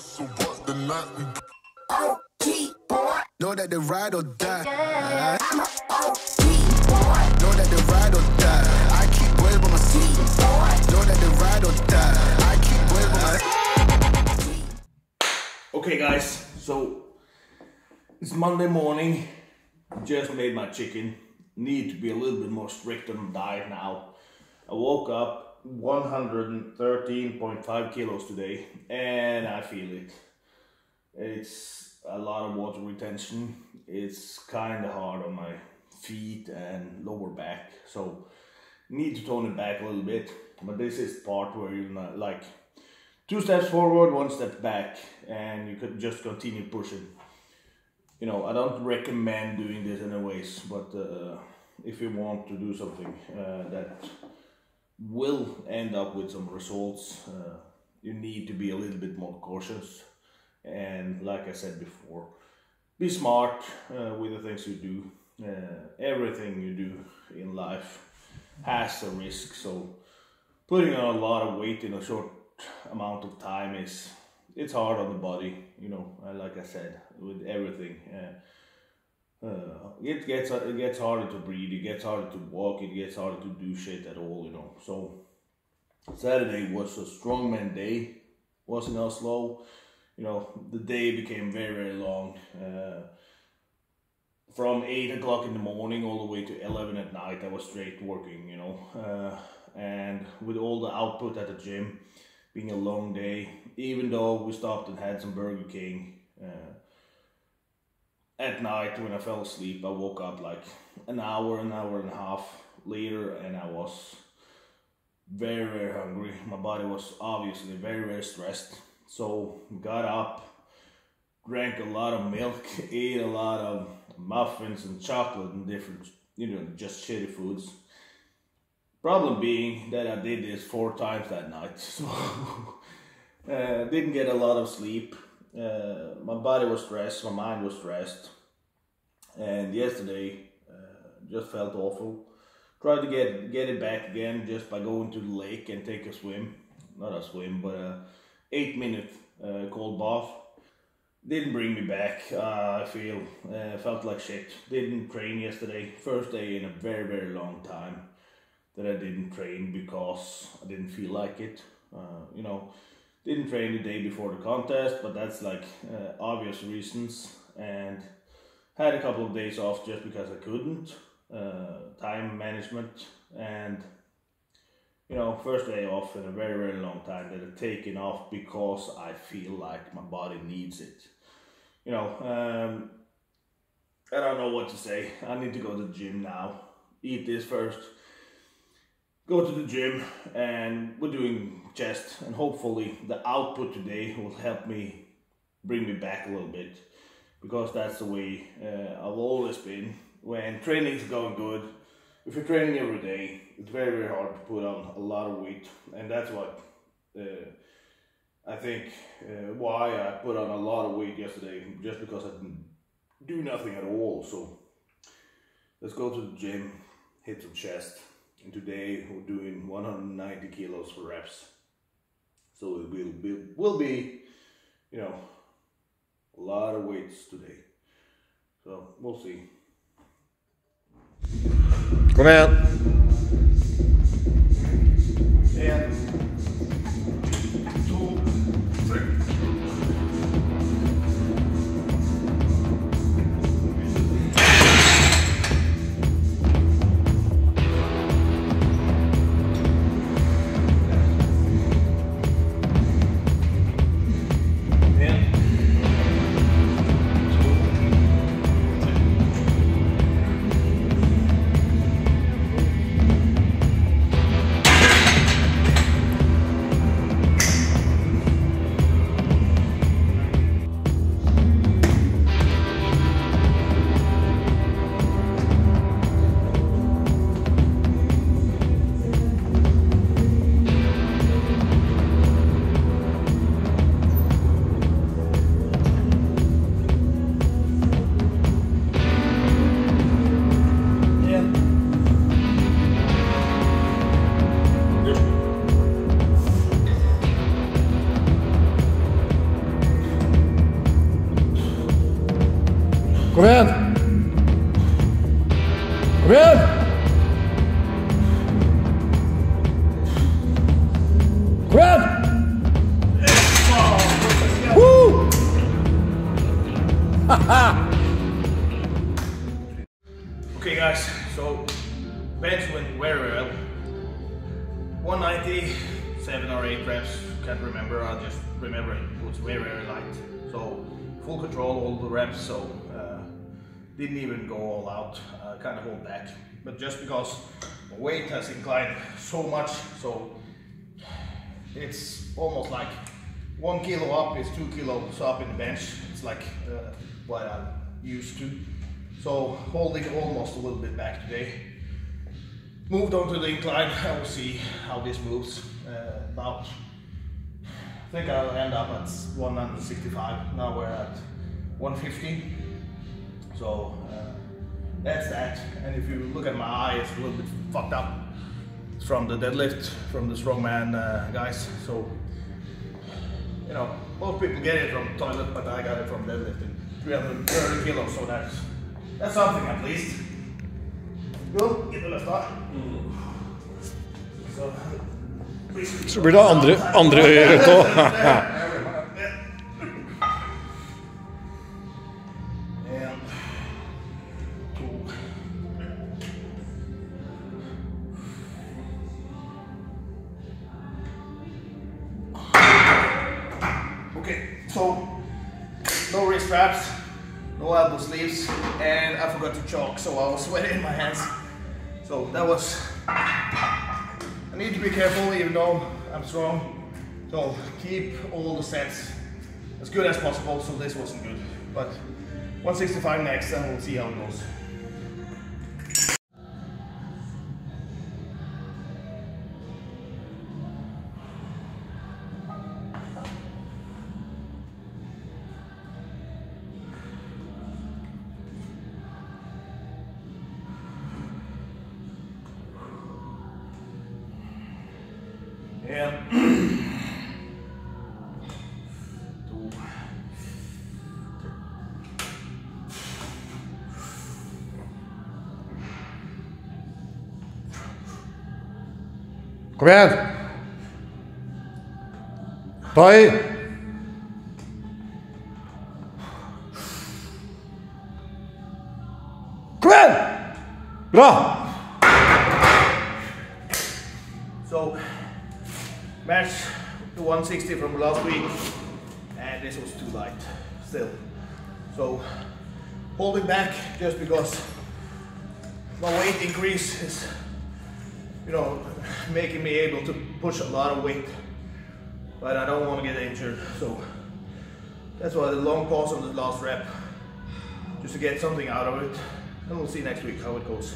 So what the night OG boy. Know that the ride or die. I'm a OG boy. Know that the ride or die. I keep well by my seat. Boy. Know that the ride or die. I keep well by my Okay, guys, so it's Monday morning. Just made my chicken. Need to be a little bit more strict on the diet now. I woke up 113.5 kilos today and I feel it. It's a lot of water retention. It's kind of hard on my feet and lower back, so need to tone it back a little bit. But this is part where you're like two steps forward, one step back, and you could just continue pushing. You know, I don't recommend doing this anyways, but uh, if you want to do something uh, that will end up with some results, uh, you need to be a little bit more cautious. And like I said before, be smart uh, with the things you do. Uh, everything you do in life has a risk, so putting on a lot of weight in a short amount of time is it's hard on the body you know like i said with everything uh, uh, it gets it gets harder to breathe it gets harder to walk it gets harder to do shit at all you know. So saturday was a strongman day was in oslo? You know the day became very very long. Uh, from 8 o'clock in the morning all the way to 11 at night i was straight working you know. Uh, and with all the output at the gym being a long day, even though we stopped and had some Burger King. Uh, at night when I fell asleep, I woke up like an hour, an hour and a half later, and I was very, very hungry. My body was obviously very, very stressed. So got up, drank a lot of milk, ate a lot of muffins and chocolate and different, you know, just shitty foods Problem being that I did this four times that night, so uh, didn't get a lot of sleep. Uh, my body was stressed, my mind was stressed, and yesterday uh, just felt awful. Tried to get get it back again just by going to the lake and take a swim, not a swim, but a eight minute uh, cold bath. Didn't bring me back. Uh, I feel uh, felt like shit. Didn't train yesterday. First day in a very very long time that I didn't train because I didn't feel like it. Uh, you know, didn't train the day before the contest, but that's like uh, obvious reasons. And had a couple of days off just because I couldn't. Uh, time management and you know, first day off in a very, very long time that I've taken off because I feel like my body needs it. You know, um, I don't know what to say. I need to go to the gym now. Eat this first go to the gym and we're doing chest and hopefully the output today will help me bring me back a little bit because that's the way uh, I've always been. When training's going good if you're training every day it's very very hard to put on a lot of weight and that's what uh, I think uh, why I put on a lot of weight yesterday just because I didn't do nothing at all. So let's go to the gym hit some chest and today we're doing 190 kilos for reps. So it will be, will be, you know, a lot of weights today. So we'll see. Kom igen. I just remember it was very, very light. So full control all the reps, so uh, didn't even go all out, uh, kind of hold back. But just because the weight has inclined so much, so it's almost like one kilo up is two kilos up in the bench. It's like uh, what I'm used to. So holding almost a little bit back today. Moved on to the incline. I will see how this moves. Uh, about, I think I'll end up at 165. Now we're at 150. So uh, that's that. And if you look at my eye, it's a little bit fucked up from the deadlift from the strongman uh, guys. So you know, most people get it from toilet, but I got it from deadlifting. 330 kilos, so that's that's something at least. Cool, get the left start. So, Så blir det andre, andre øret òg. Okay, so no wrist straps, no elbow sleeves, and I forgot to chalk, so I was sweating in my hands. So that was. Need to be careful, even though I'm strong. So keep all the sets as good as possible. So this wasn't good, but 165 next, and we'll see how it goes. Yeah. Two. Kom igjen! Ta i! Kom igjen! Bra! So, match the 160 from last week, and this was too light still. So, holding back just because my weight increase is, you know, making me able to push a lot of weight, but I don't want to get injured. So, that's why the long pause on the last rep, just to get something out of it, and we'll see next week how it goes.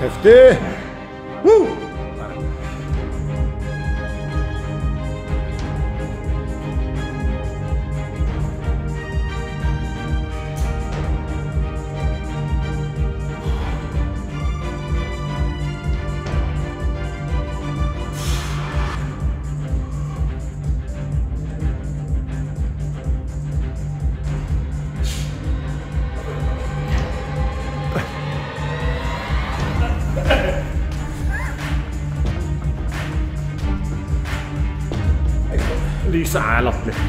Heftig! Woo! بيسعى على طلح